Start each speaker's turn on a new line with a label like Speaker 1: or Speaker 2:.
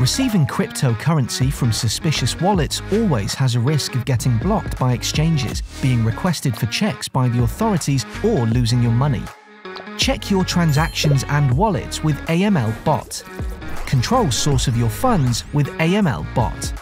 Speaker 1: Receiving cryptocurrency from suspicious wallets always has a risk of getting blocked by exchanges, being requested for checks by the authorities, or losing your money. Check your transactions and wallets with AML Bot. Control source of your funds with AML Bot.